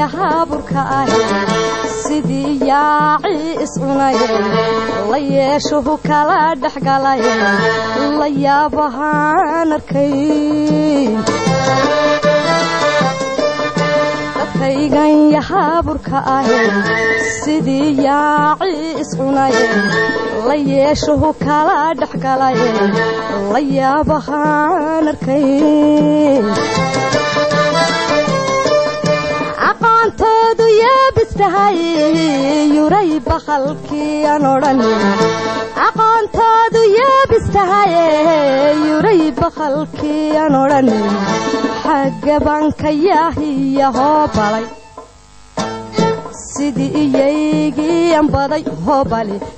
yahaburka ah sidii yaaci iscunay. La yeeshuhu kala dhexgalay la yaabahaan arkay. Dadkaygan yahaburka ah sidii yaaci iscunay. La yeeshuhu kala dhexgalay la yaabahaan arkay yaabistahay yuray odhan aqoontoodu yaabistahay yuray bakhalkii aan odhan xagga banka yaahiya hoo balay sidii iyaygii aan baday hoo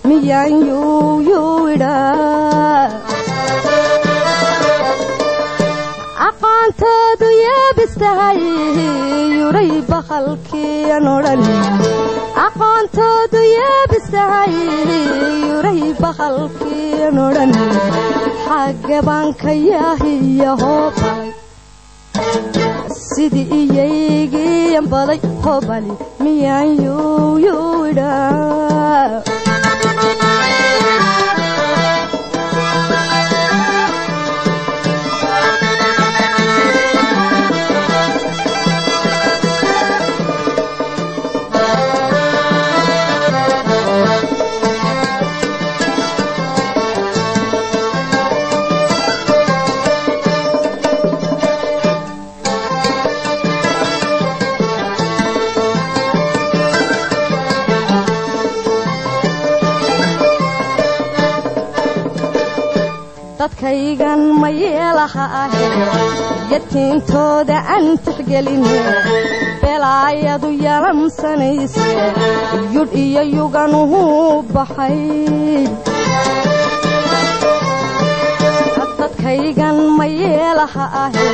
miyaan yuuyuidhaa aqoontoodu yaabistahay aqoontoodu yaabistahay yuray bakhalkii aan odhan xagga banka yaahiya hoo balay sidii iyaygii aan baday hoo bali miyaan yuuyuidhaa dadkaygan ma ahe yadkiintooda aan tixgelin belaayadu yalamsanayse yudh iyo yuganuhu baxay. Dadkaygan ma yeelaha ahe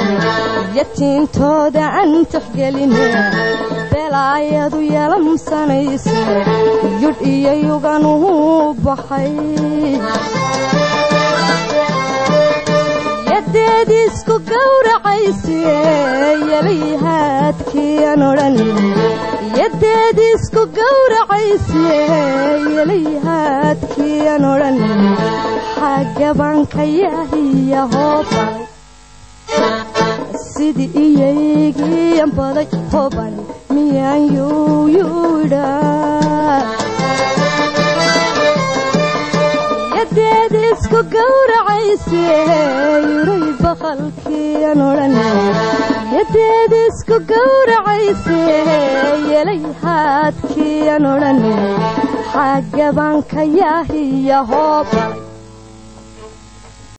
yadkiintooda aan tixgelin belaayadu yalamsanayse yudh iyo yuganuhu baxay yadeediisku gowracayse yelayhaadkii aan odhan yadeediisku gowracayse yelayhaadkii aan odhan xagga banka yaahiya hoo balay sidii iyaygii aan baday hoo bali miyaan yuuyuidhaa yadeediisku gowracayse aan odhan yadeediisku gowracayse yelay haadkii aan odhan xagga banka yaahiya hoo balay